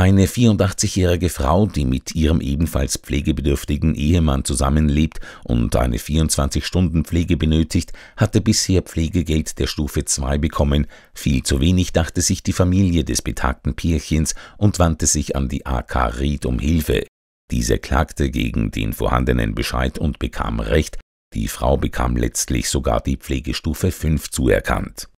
Eine 84-jährige Frau, die mit ihrem ebenfalls pflegebedürftigen Ehemann zusammenlebt und eine 24-Stunden-Pflege benötigt, hatte bisher Pflegegeld der Stufe 2 bekommen. Viel zu wenig dachte sich die Familie des betagten Pärchens und wandte sich an die AK Ried um Hilfe. Diese klagte gegen den vorhandenen Bescheid und bekam Recht. Die Frau bekam letztlich sogar die Pflegestufe 5 zuerkannt